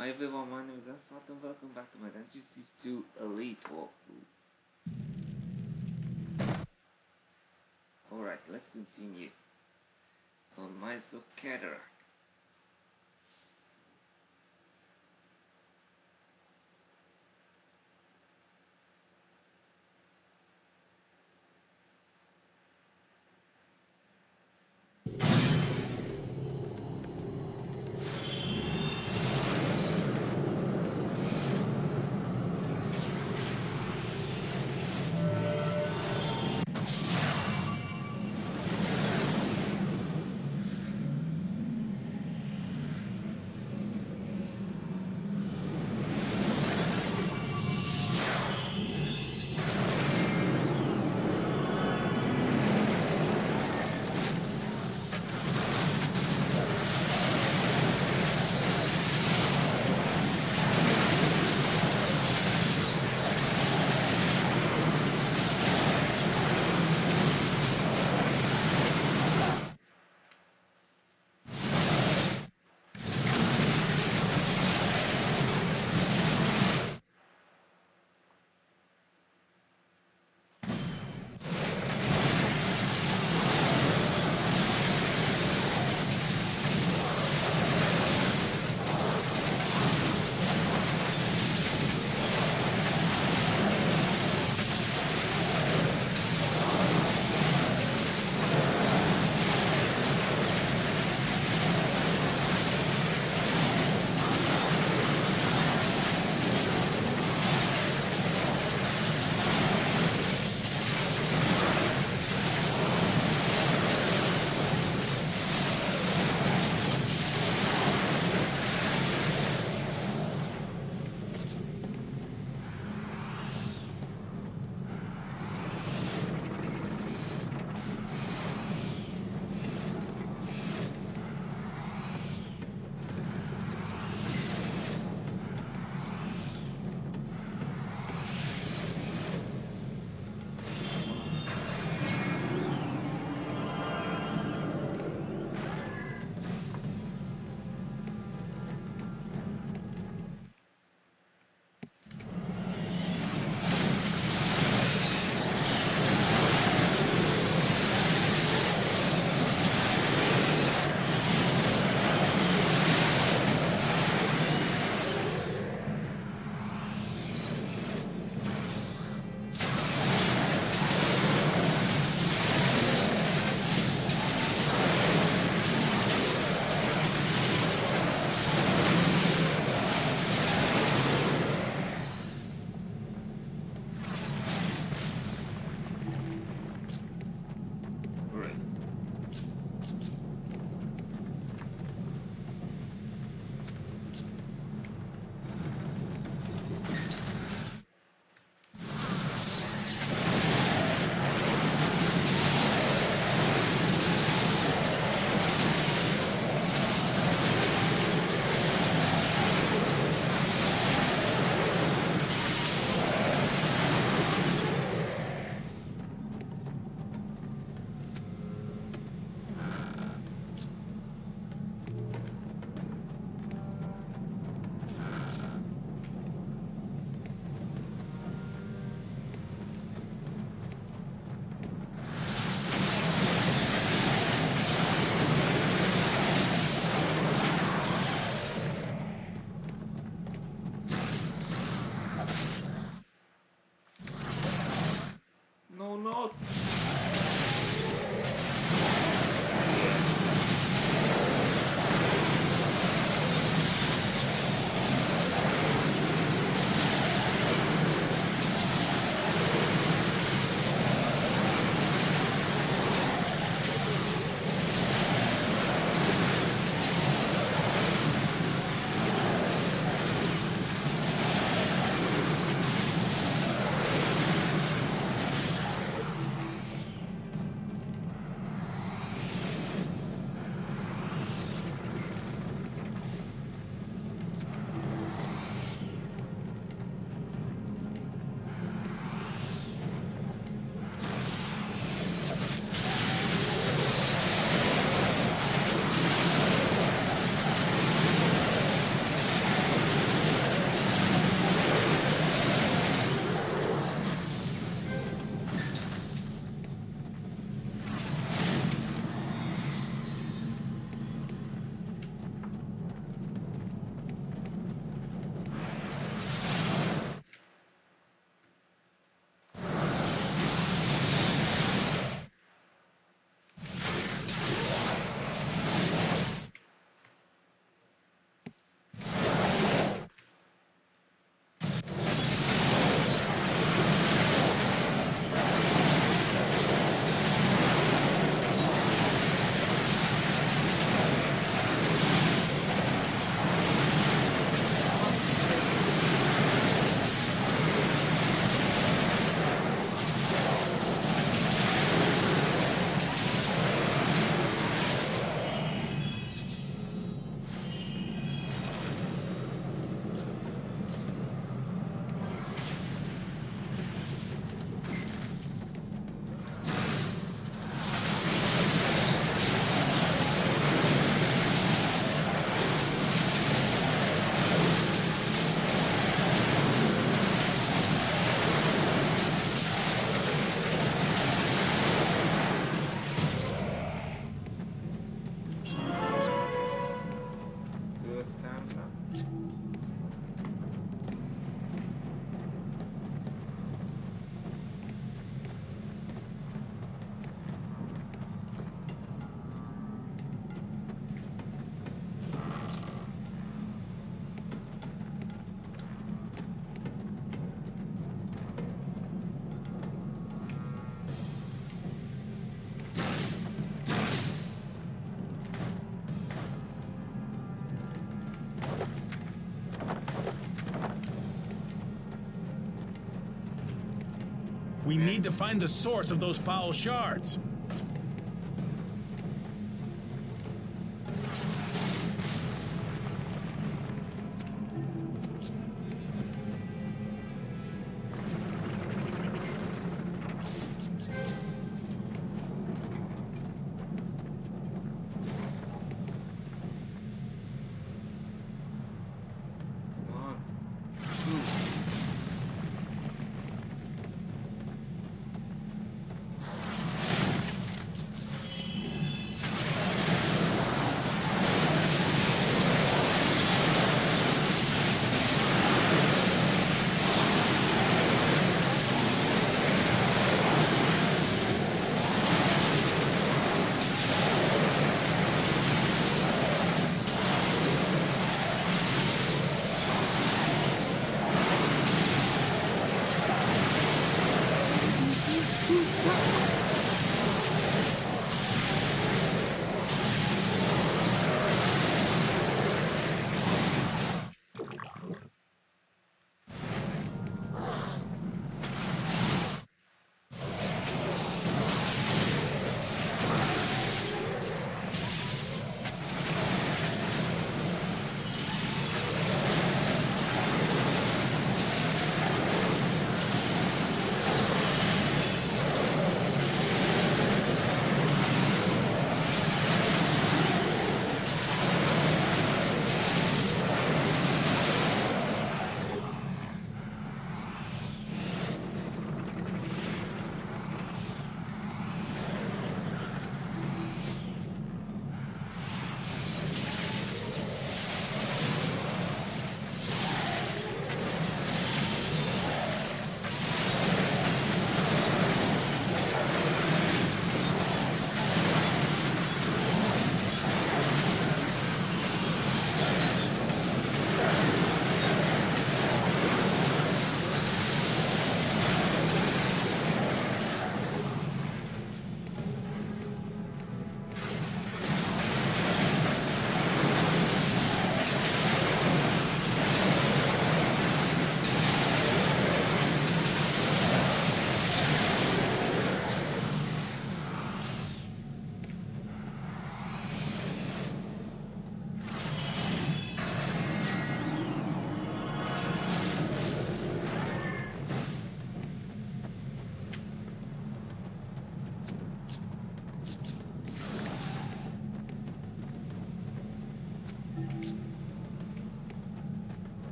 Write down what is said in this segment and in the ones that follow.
Hi everyone, my name is Asat and welcome back to my Dungeon Siege 2 Elite walkthrough. Alright, let's continue. On Mines of Cataract. We need to find the source of those foul shards.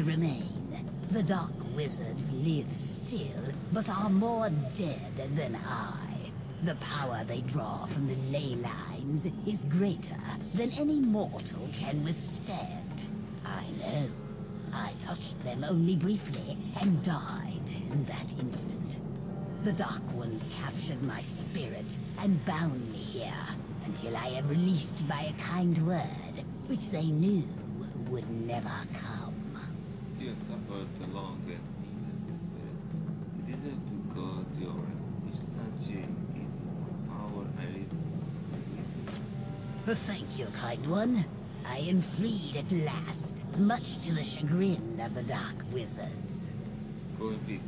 I remain. The Dark Wizards live still, but are more dead than I. The power they draw from the ley lines is greater than any mortal can withstand. I know. I touched them only briefly, and died in that instant. The Dark Ones captured my spirit and bound me here until I am released by a kind word, which they knew would never come. You have suffered a long and needless spirit. You to go to your rest. Such is power I live, listen. Thank you, kind one. I am freed at last, much to the chagrin of the Dark Wizards. Go in peace.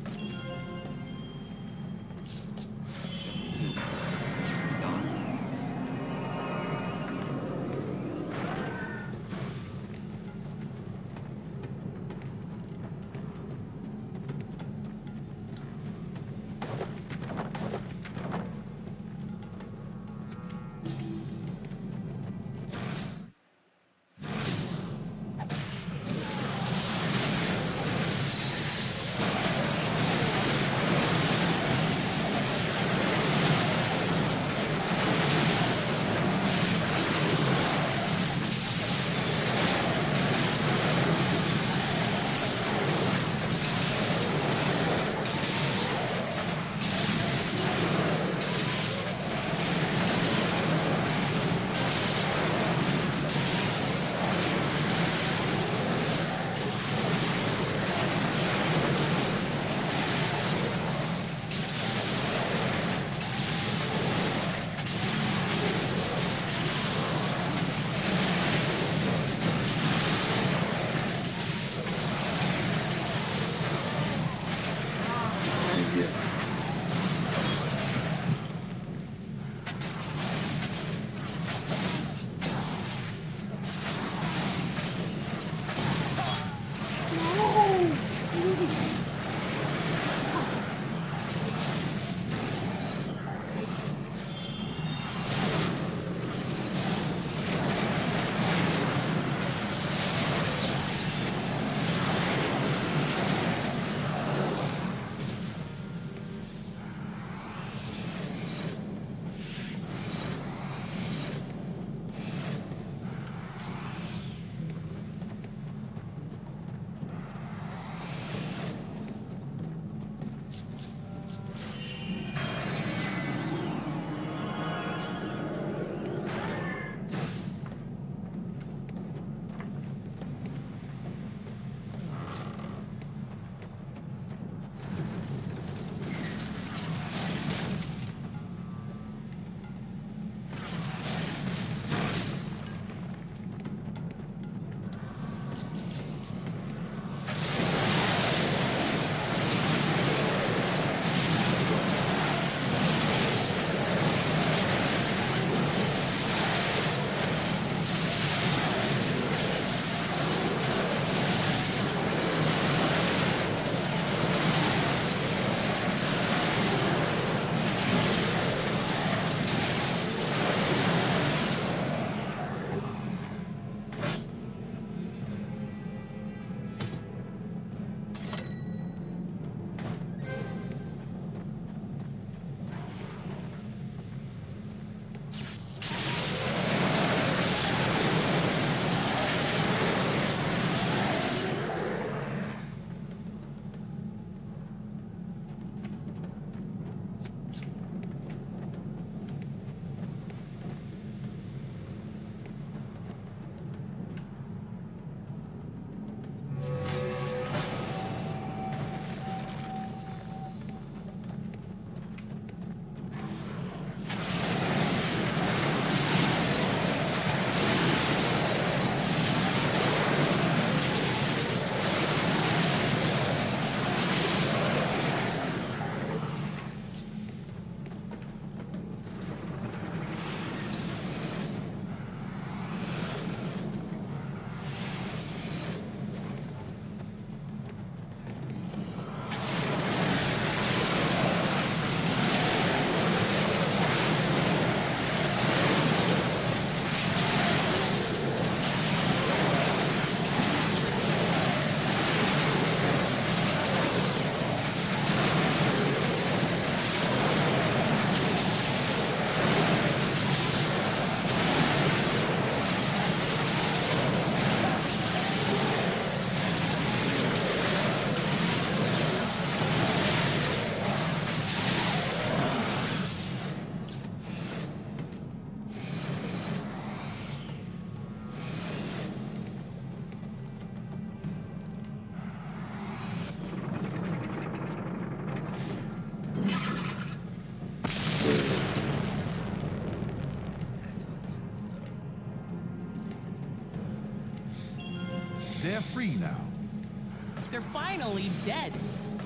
Finally dead.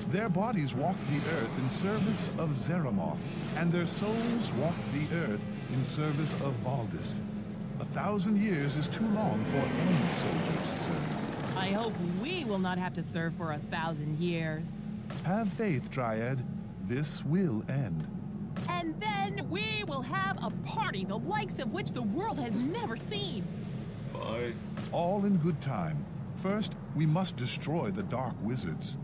Their bodies walked the earth in service of Zaramoth, and their souls walked the earth in service of Valdis. A thousand years is too long for any soldier to serve. I hope we will not have to serve for a thousand years. Have faith, Dryad. This will end. And then we will have a party the likes of which the world has never seen. Bye. All in good time. First, we must destroy the Dark Wizards.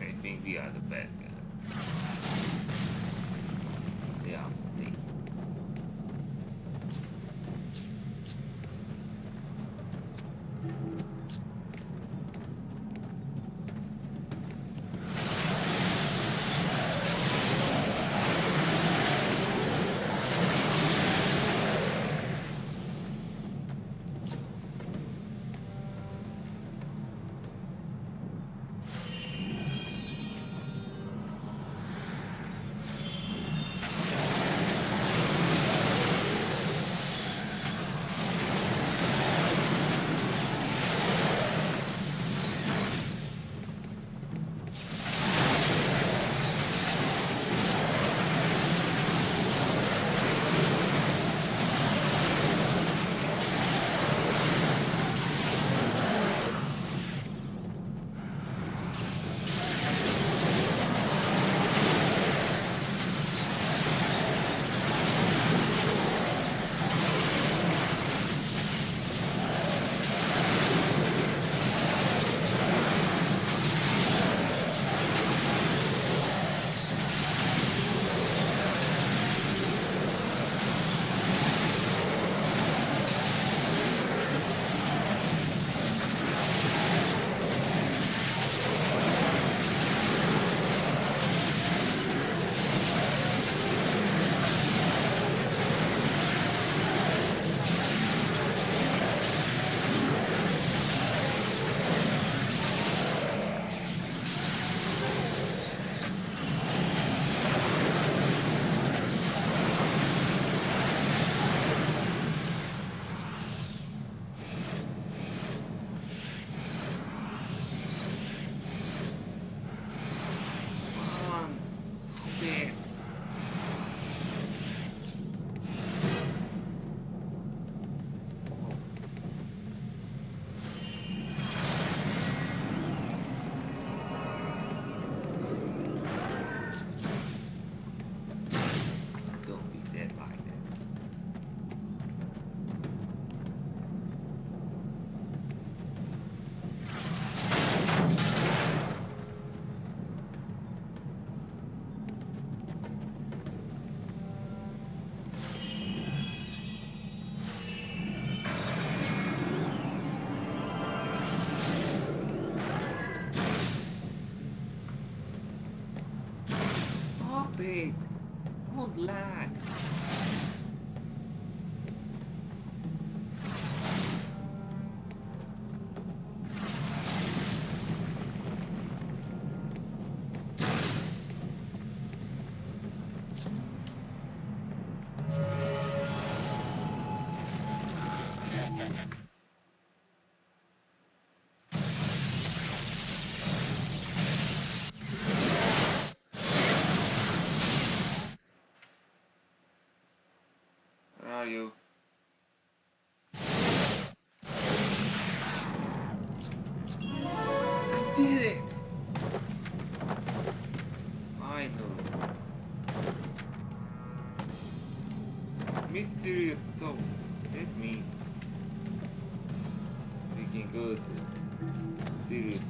I think we are the bad Mysterious stone. That means we can go to mysterious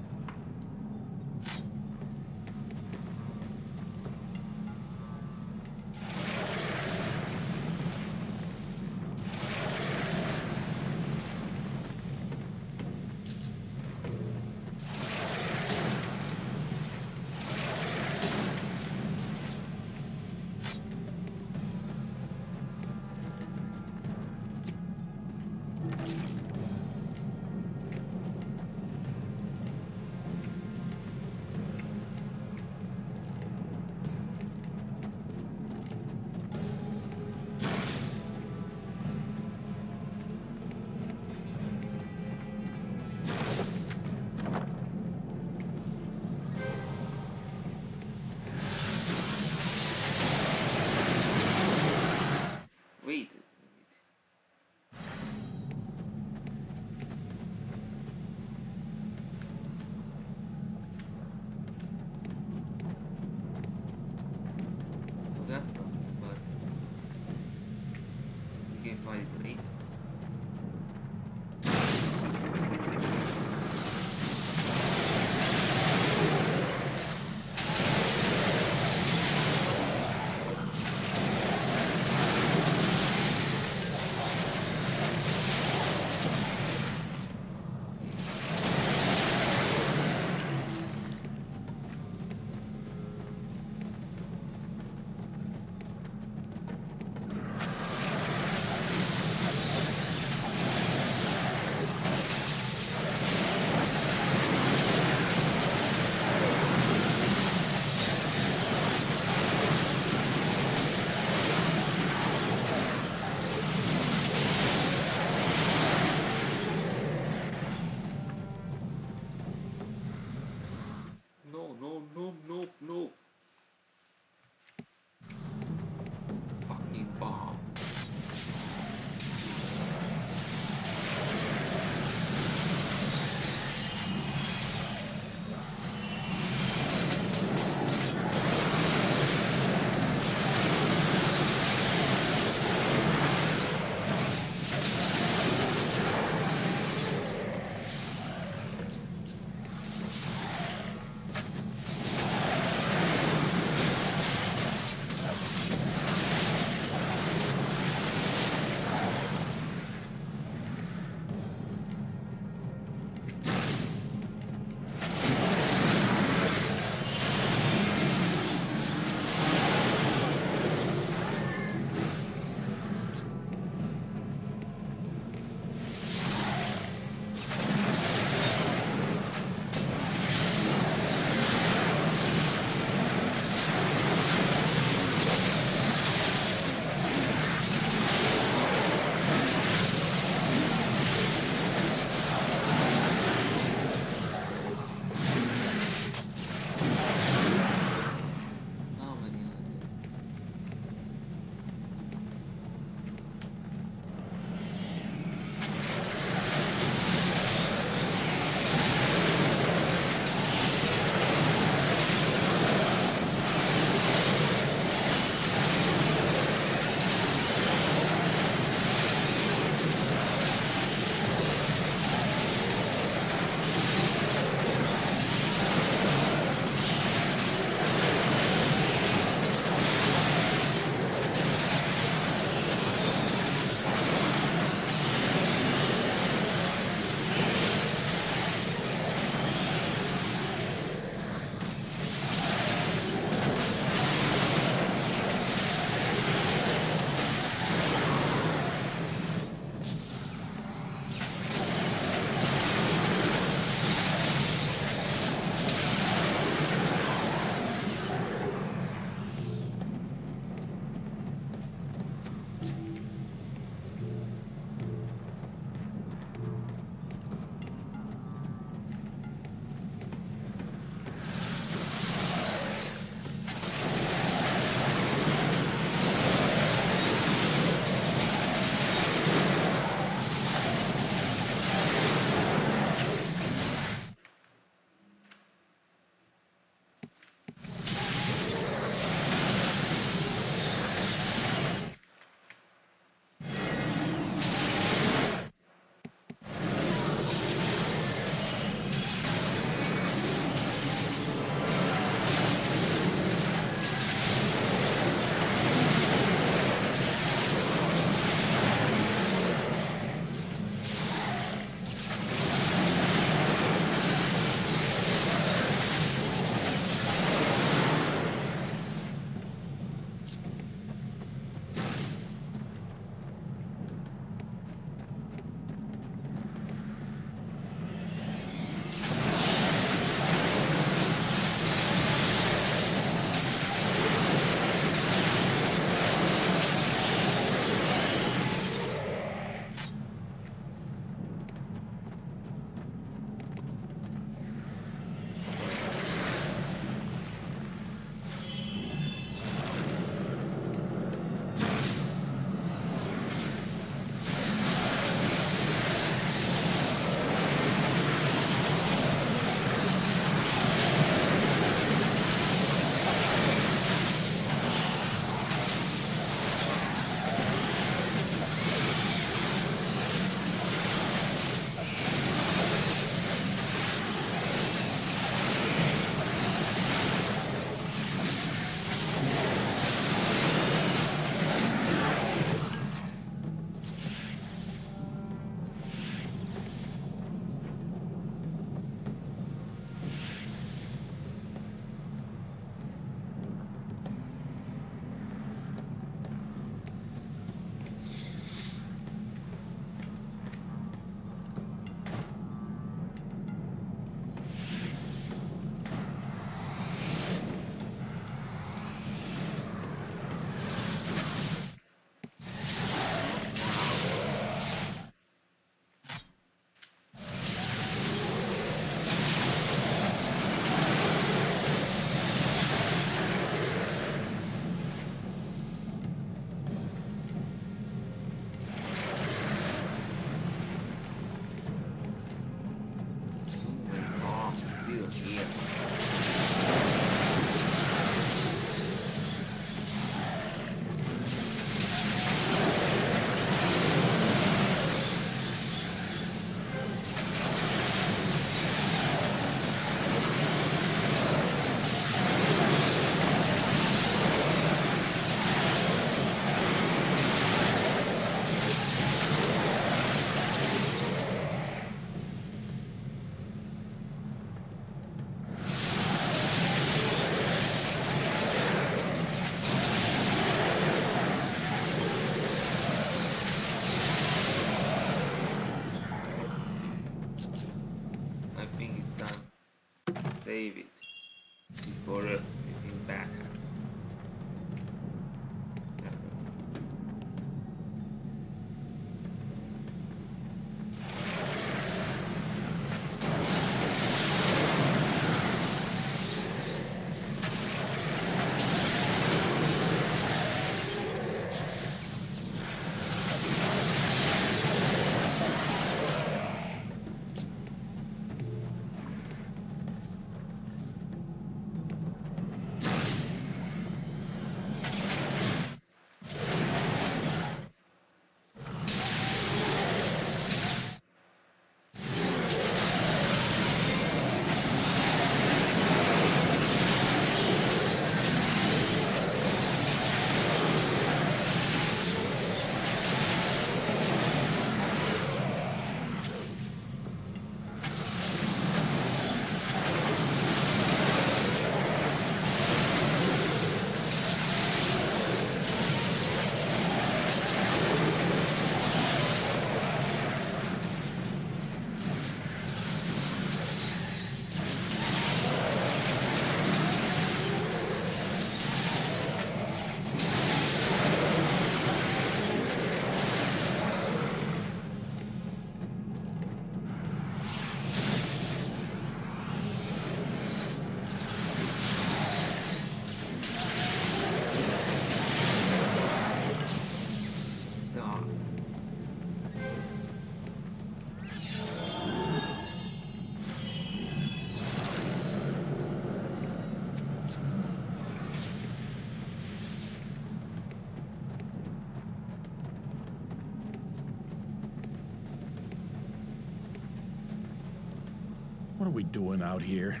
we doing out here?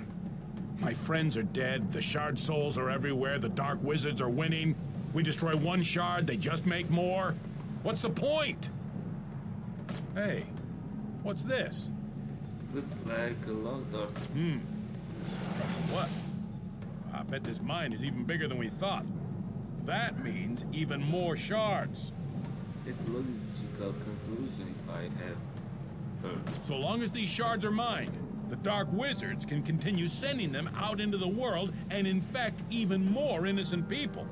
My friends are dead, the shard souls are everywhere, the dark wizards are winning. We destroy one shard, they just make more. What's the point? Hey, what's this? Looks like a locked door. Hmm. What? I bet this mine is even bigger than we thought. That means even more shards. It's a logical conclusion if I have heard. So long as these shards are mined, the Dark Wizards can continue sending them out into the world and infect even more innocent people.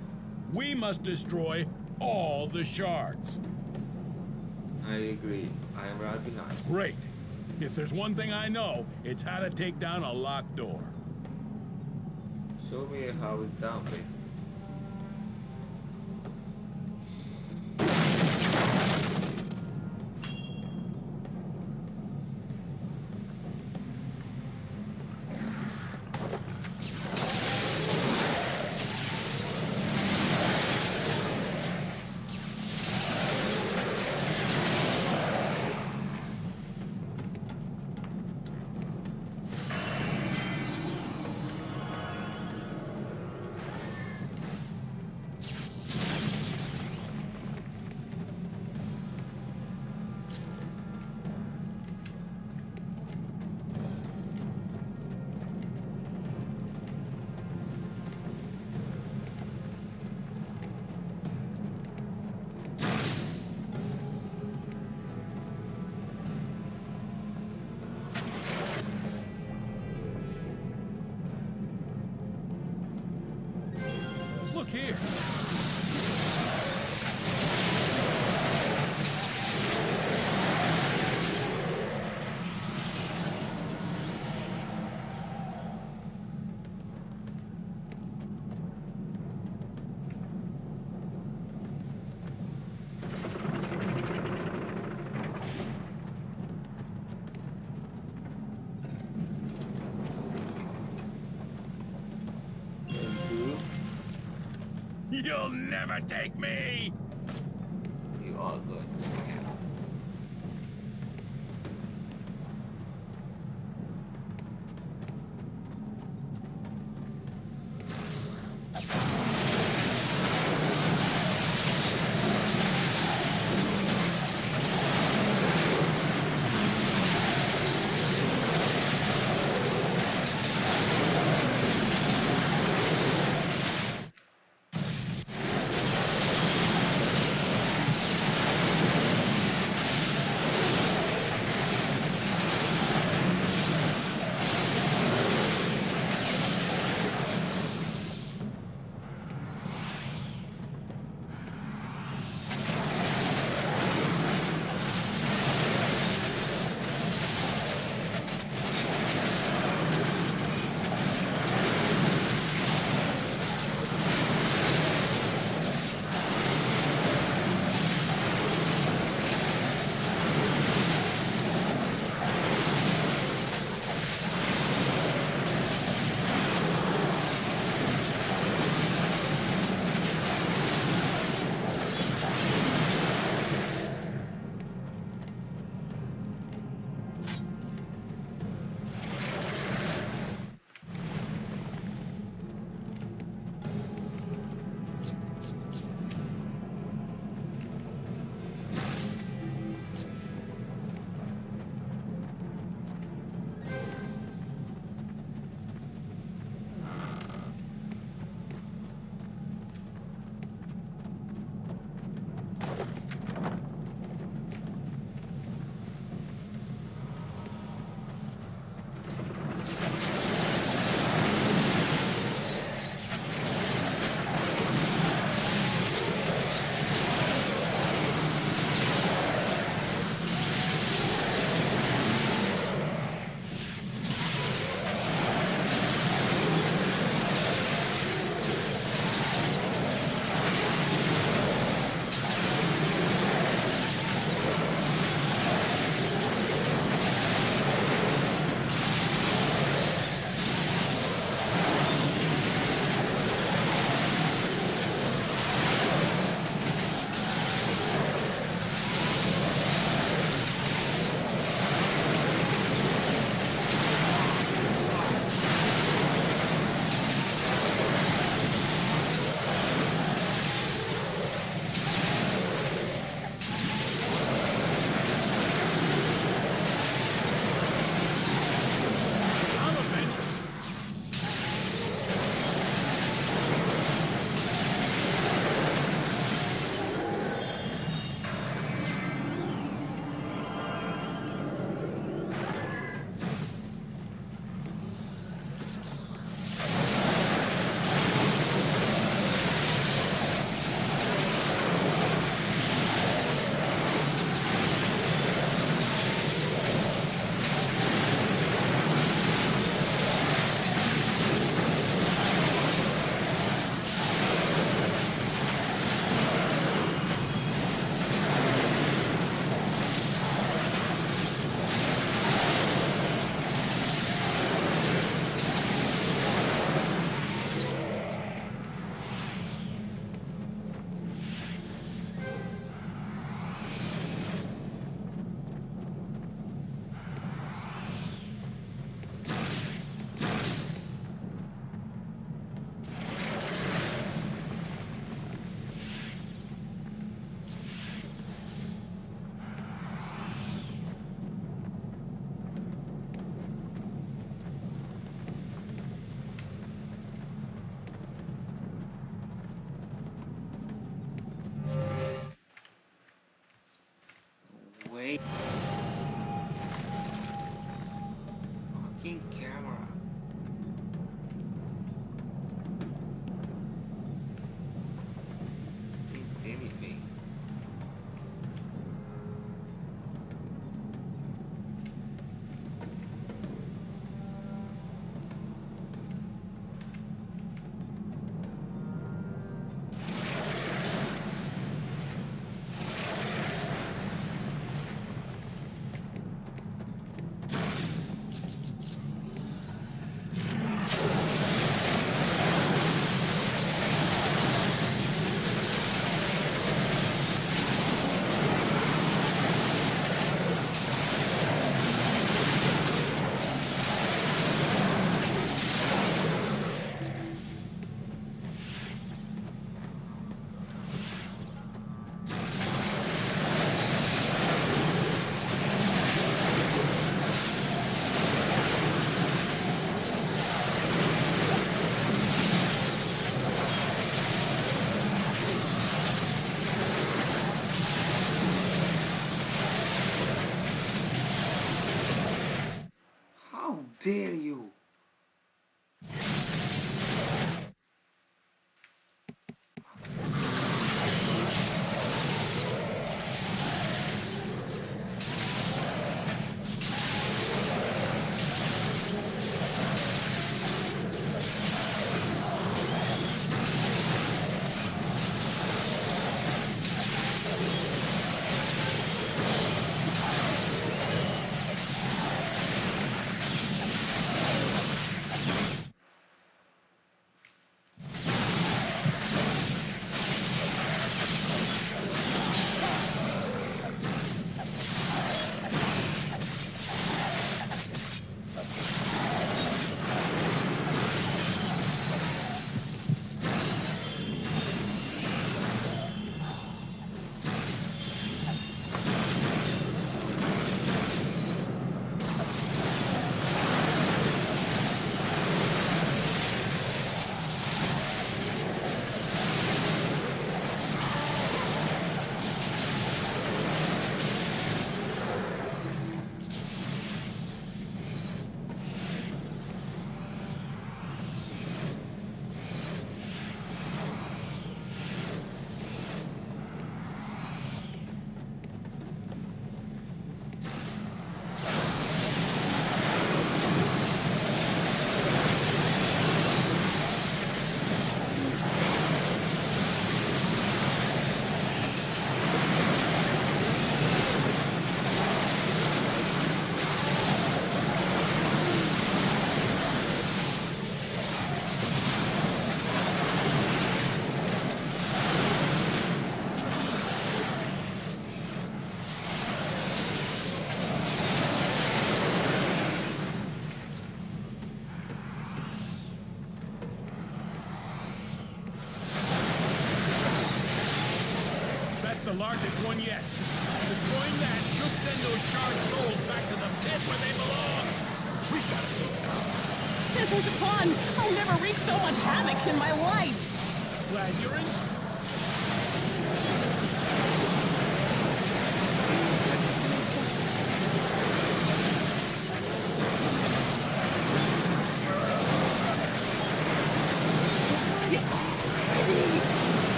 We must destroy all the shards. I agree. I am right behind. Great. If there's one thing I know, it's how to take down a locked door. Show me how it's done, please. You'll never take me!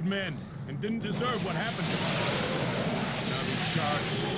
Good men and didn't deserve what happened to them. Now these shards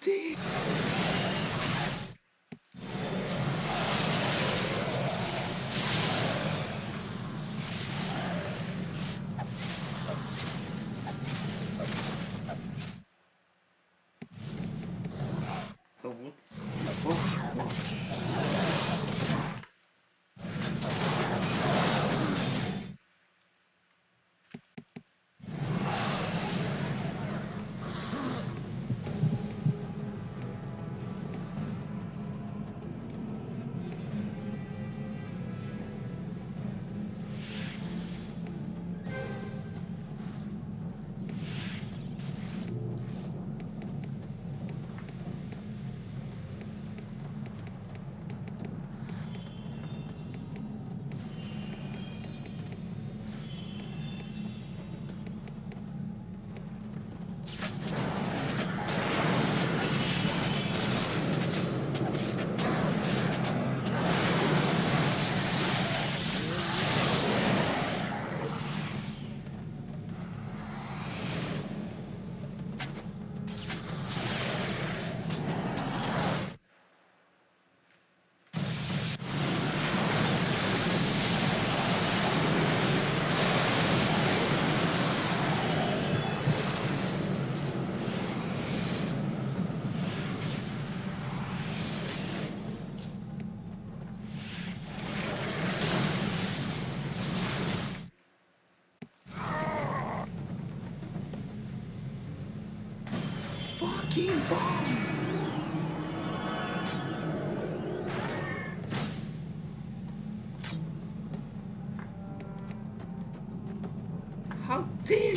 damn.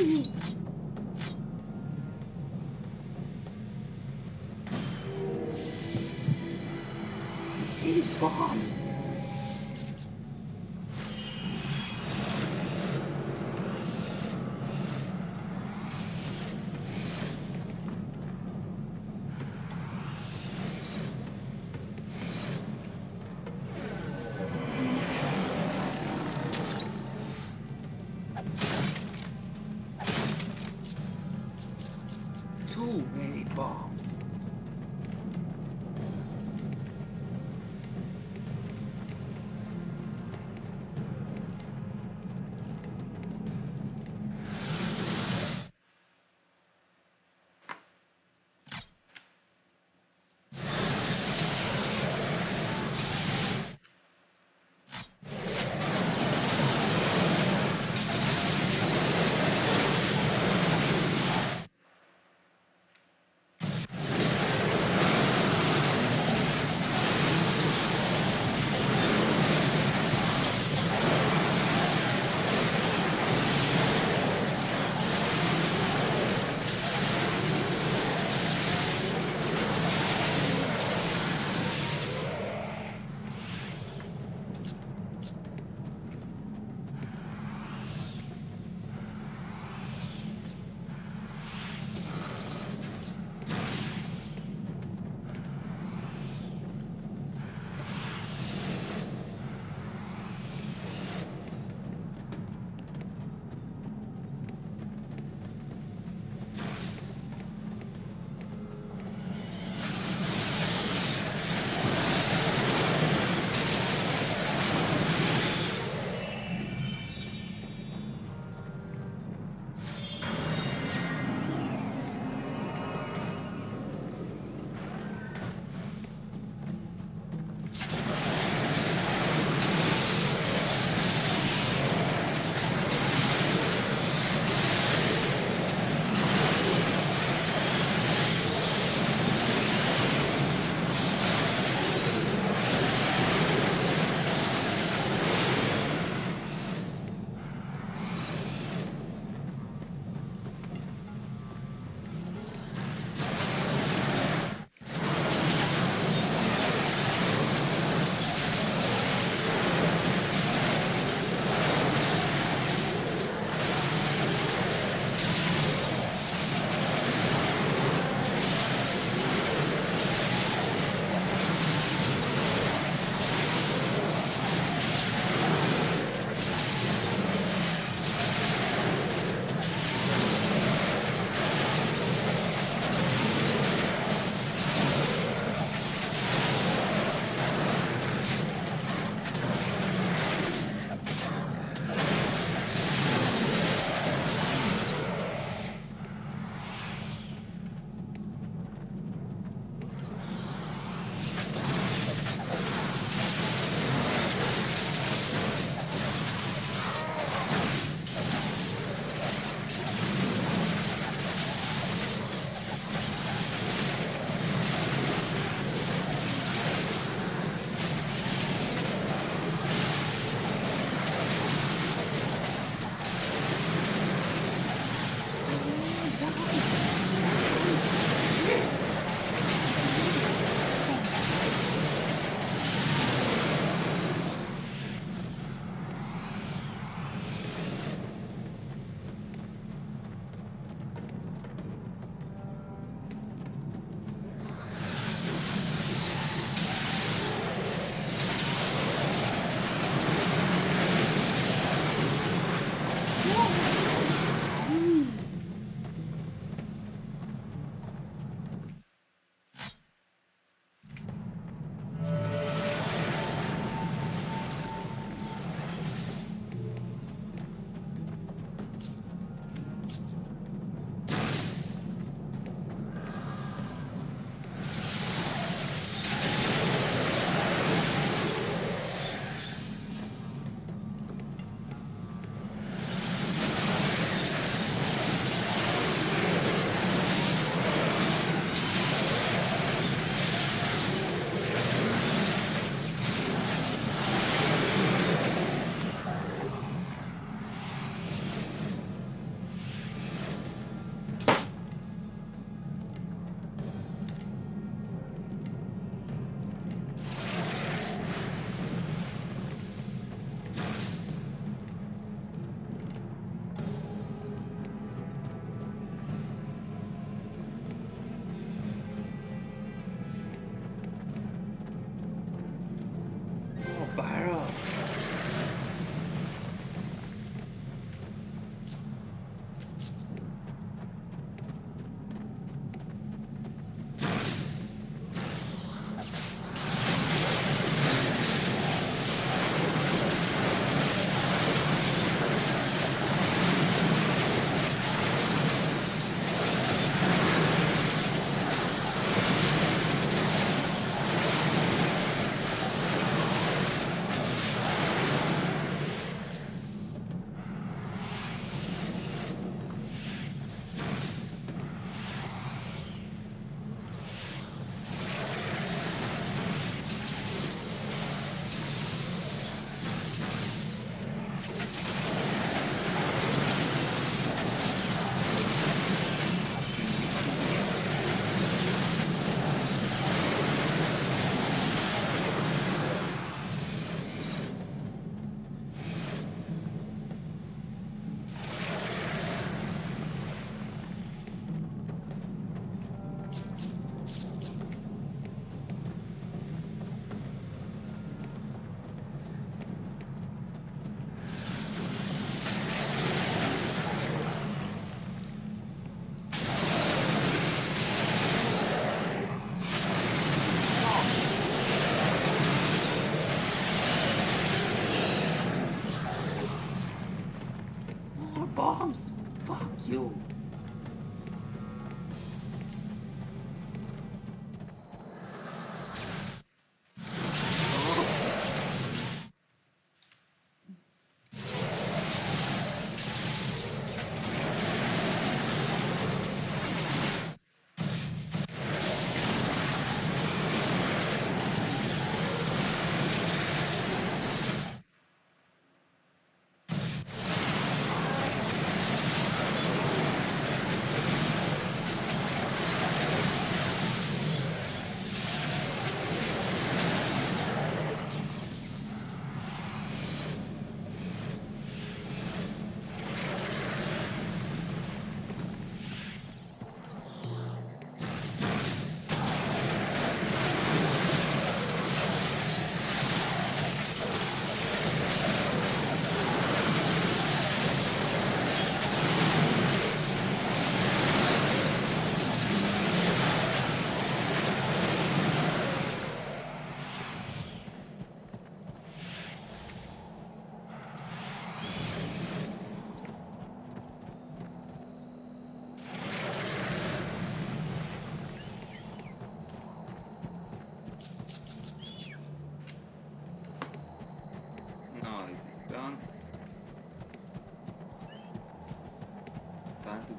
Mm-hmm.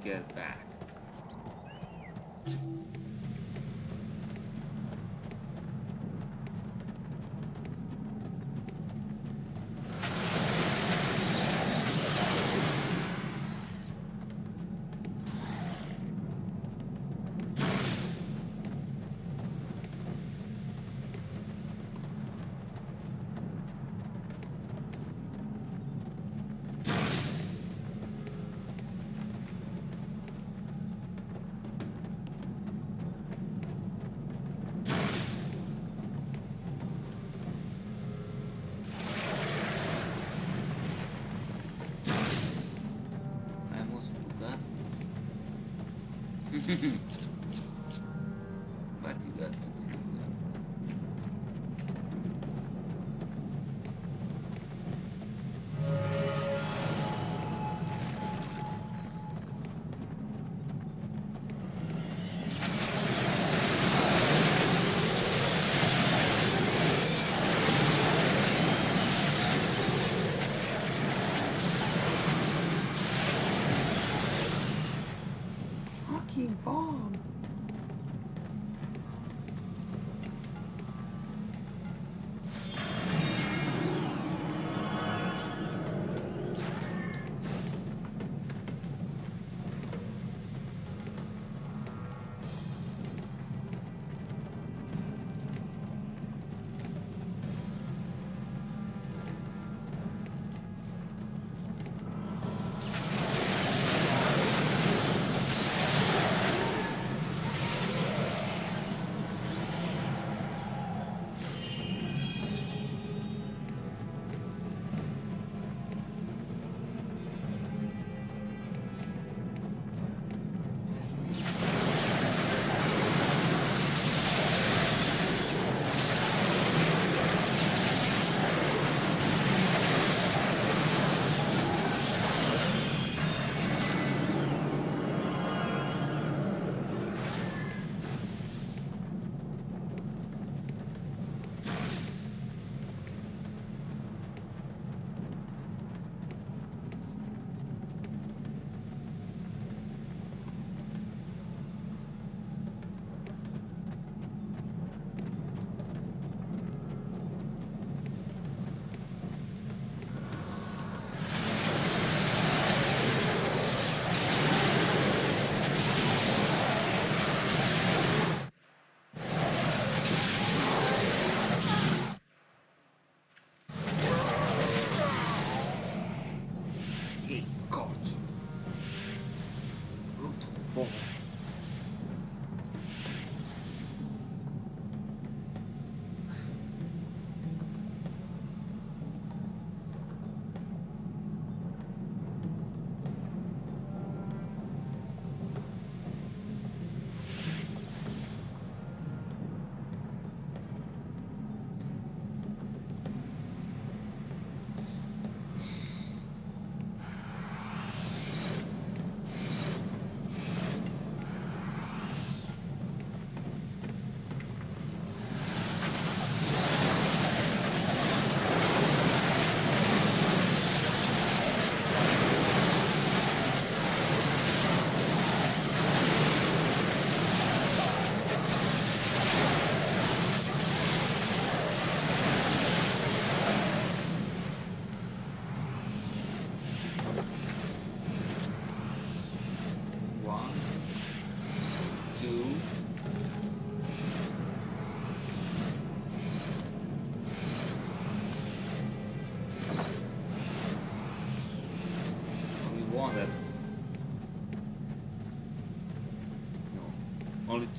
Get back. Mm-hmm.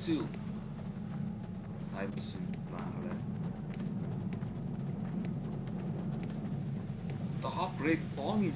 two side missions. Stop respawning,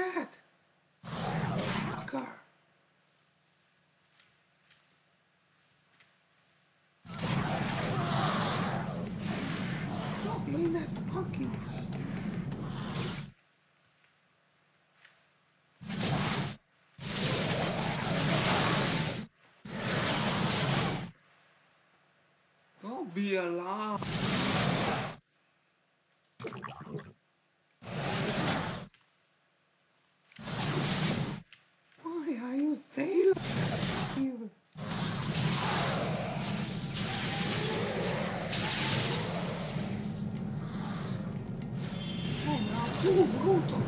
that? Fucker. Don't mean that fucking Don't be alarmed. You here? Oh no, too brutal.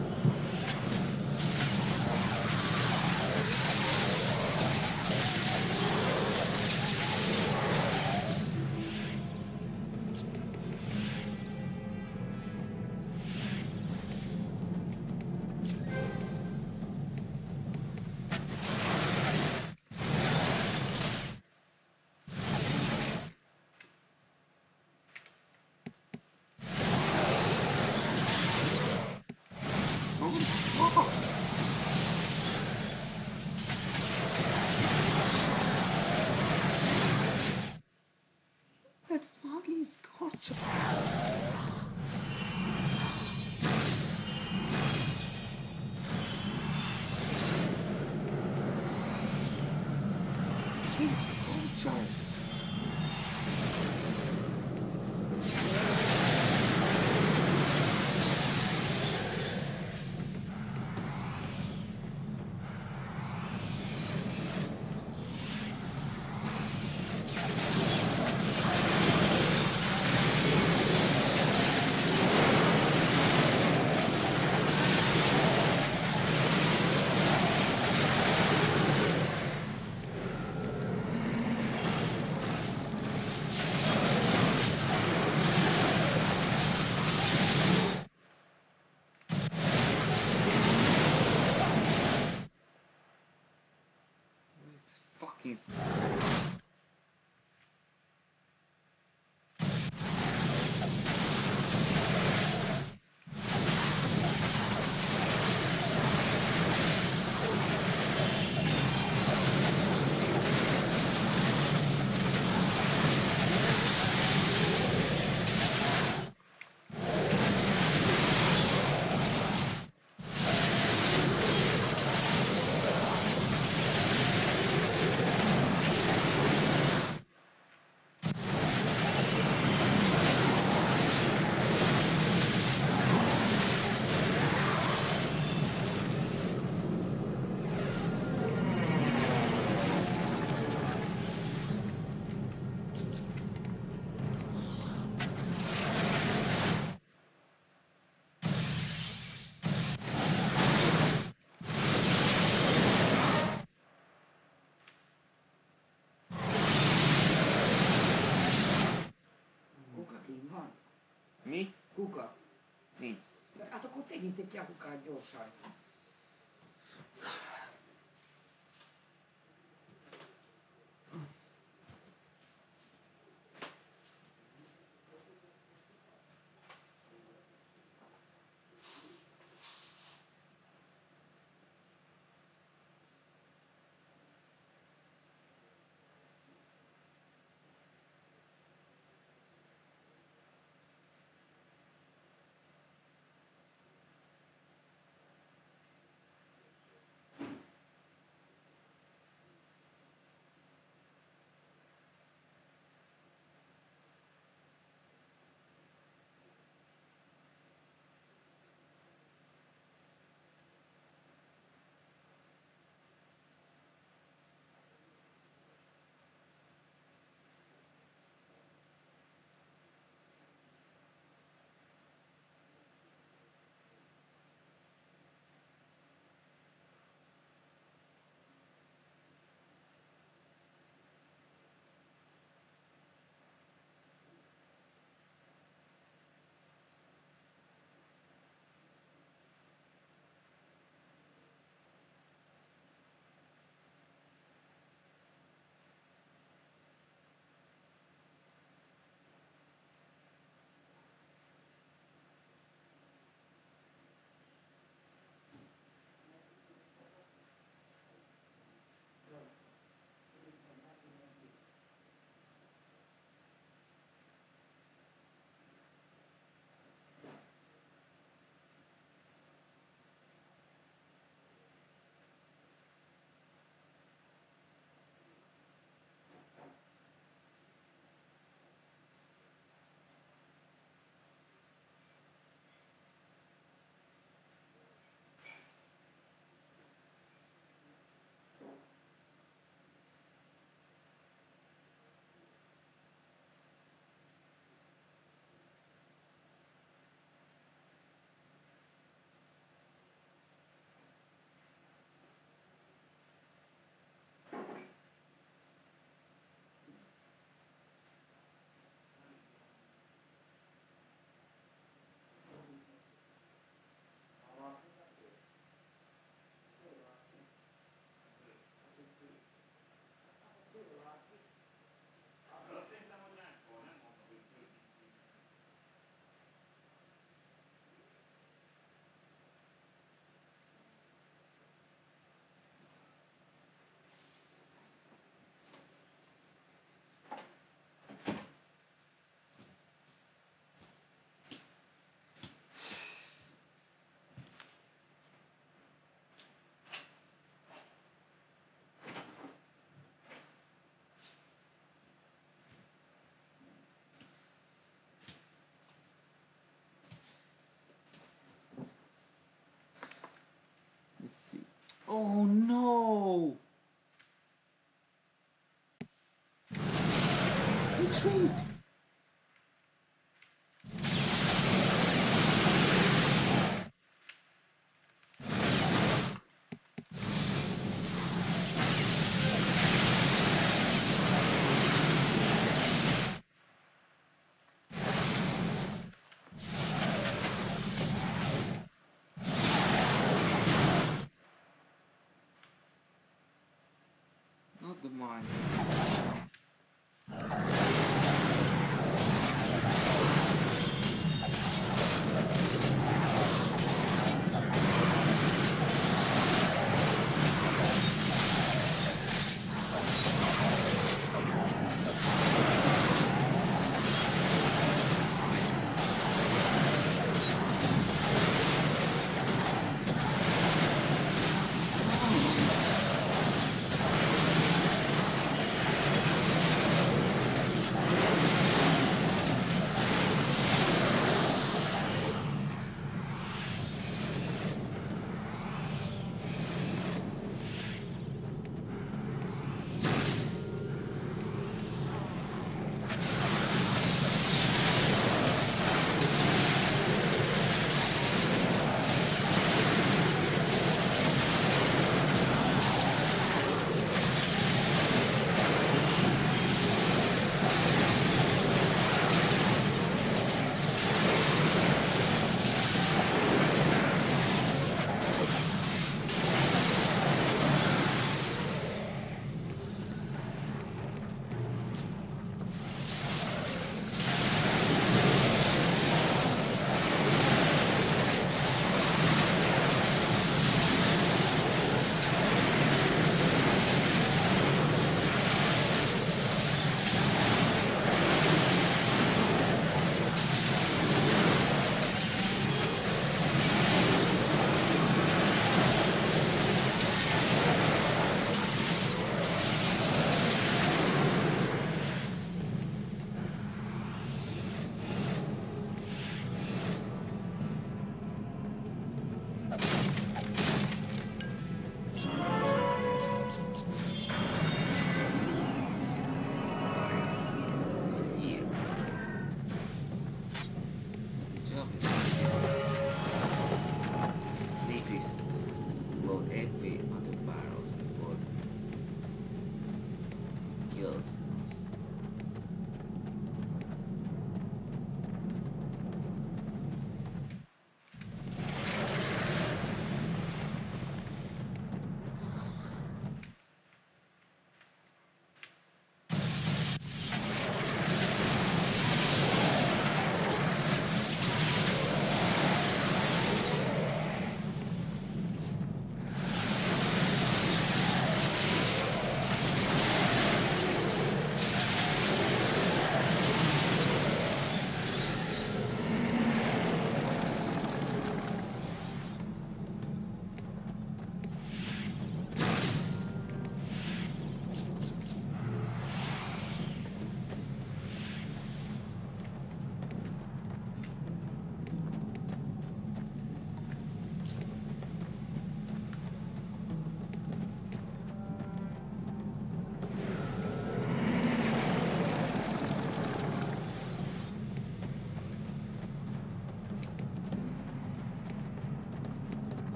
Fucking elindeki que bu kalbi. Oh no! Retreat! Mine.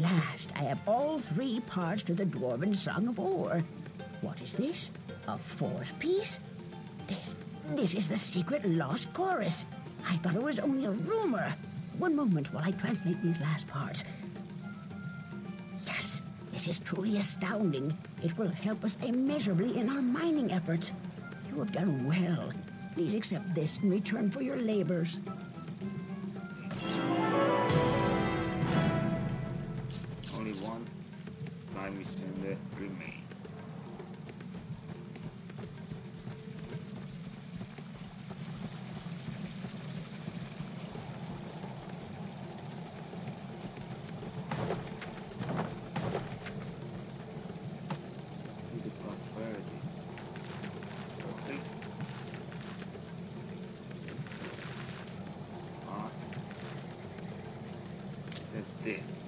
Last, I have all three parts to the Dwarven Song of Ore. What is this? A fourth piece? This, this is the secret lost chorus. I thought it was only a rumor. One moment while I translate these last parts. Yes, this is truly astounding. It will help us immeasurably in our mining efforts. You have done well. Please accept this in return for your labors. Este,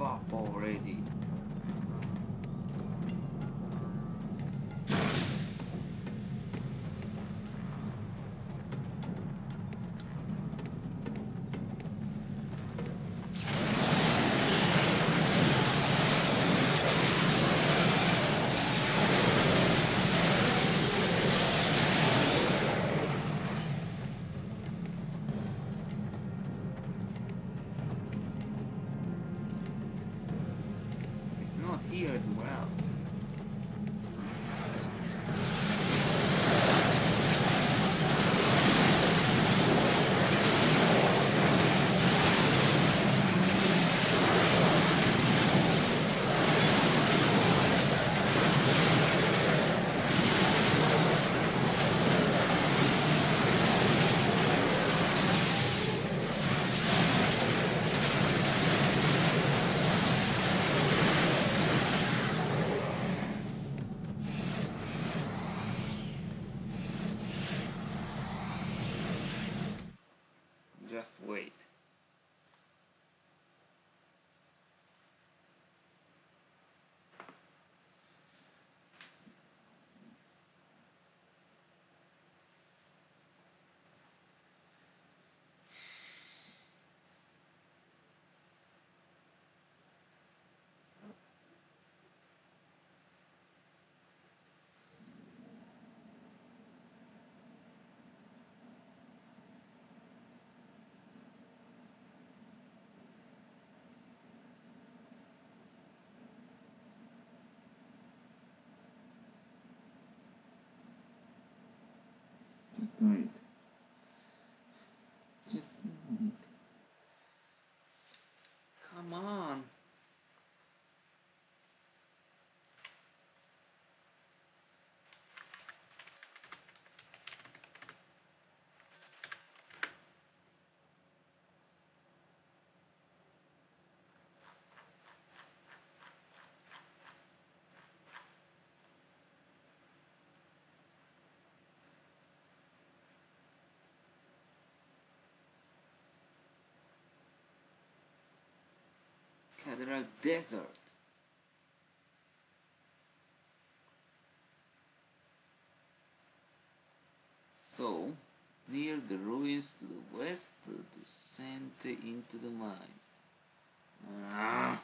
up already. Wait. Just wait. Come on. Cadillac Desert. So, near the ruins to the west, the descent into the mines. Ah,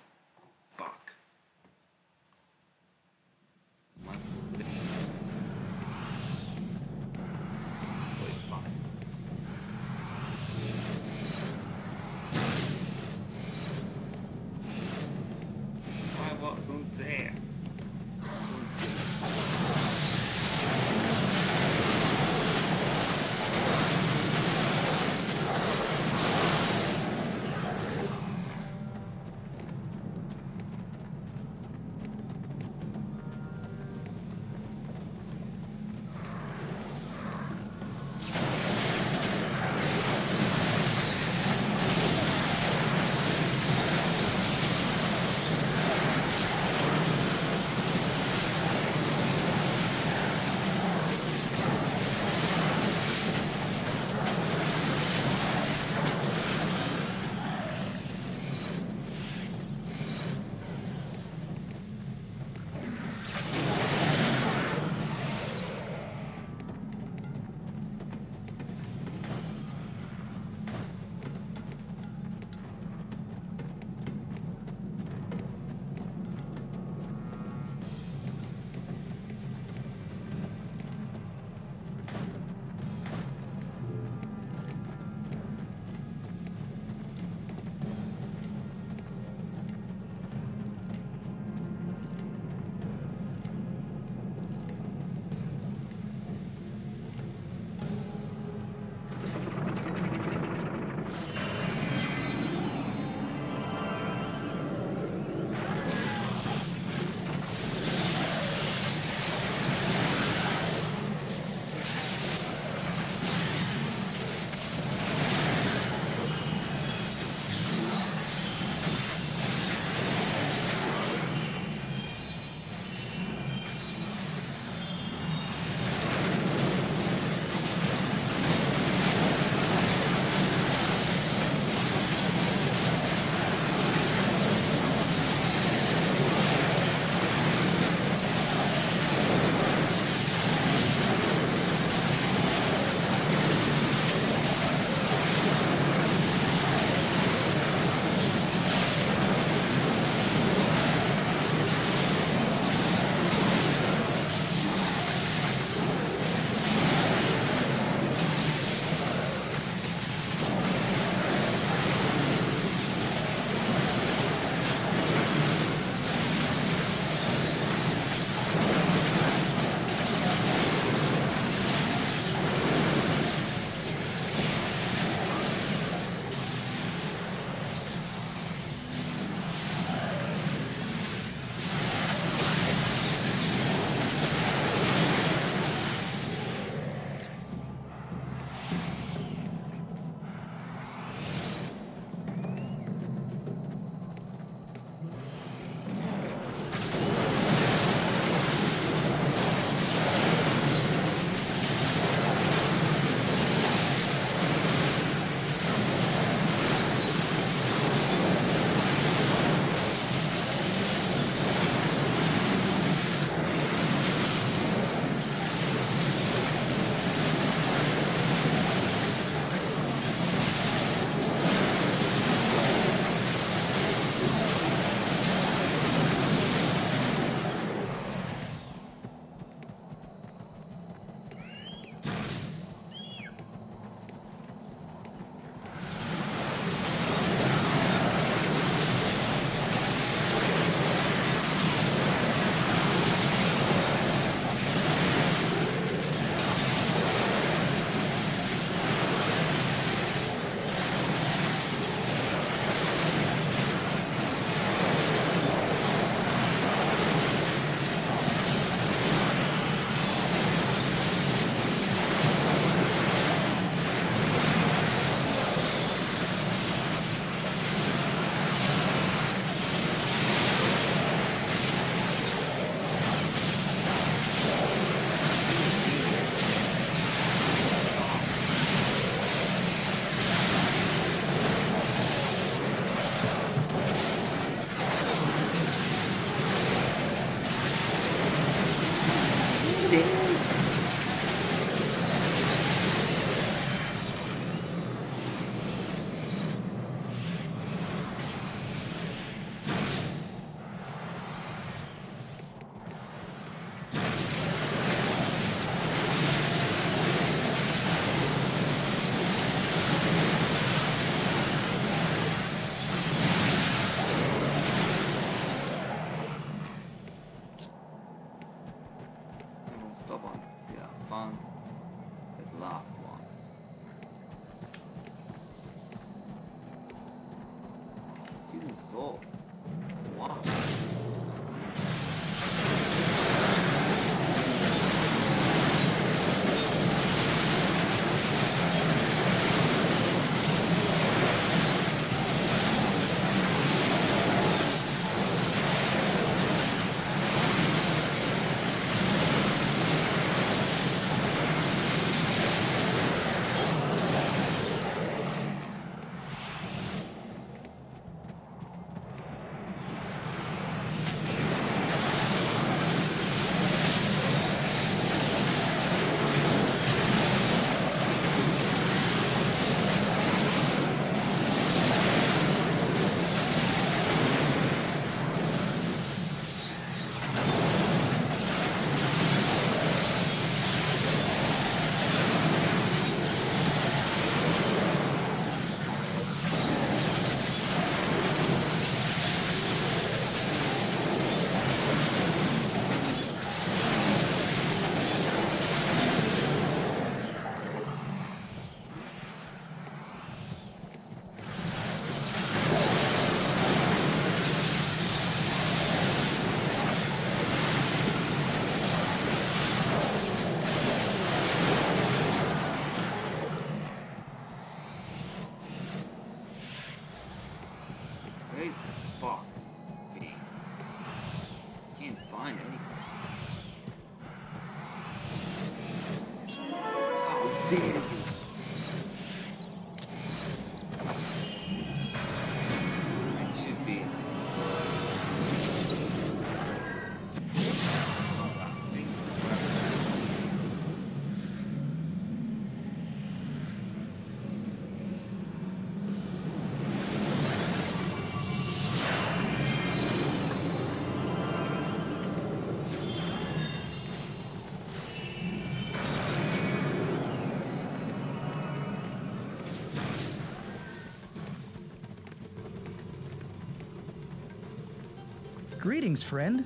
Greetings, friend.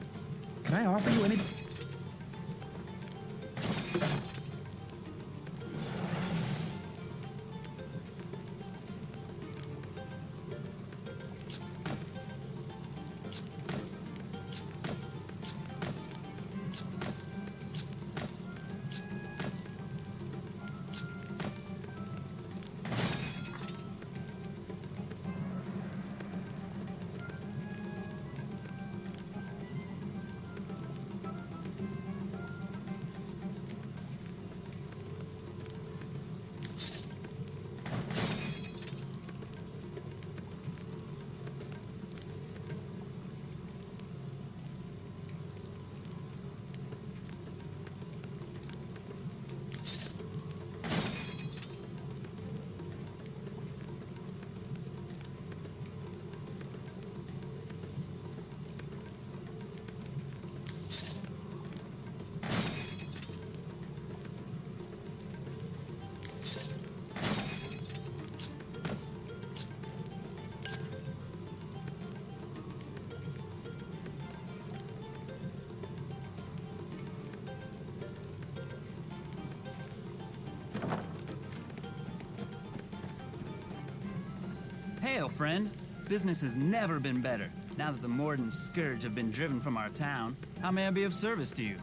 Can I offer you any? Friend. Business has never been better. Now that the Morden Scourge have been driven from our town, how may I be of service to you?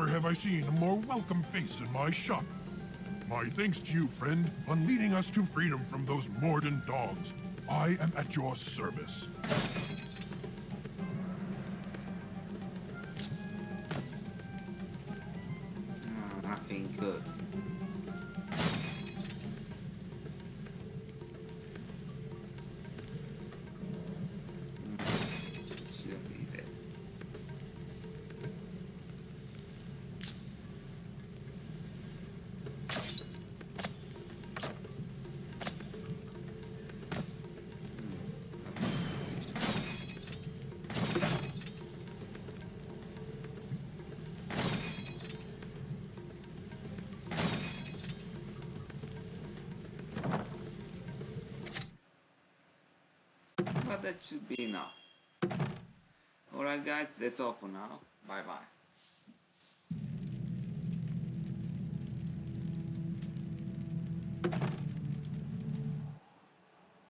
Never have I seen a more welcome face in my shop. My thanks to you, friend, on leading us to freedom from those Morden dogs. I am at your service. That should be enough. Alright guys, that's all for now. Bye bye.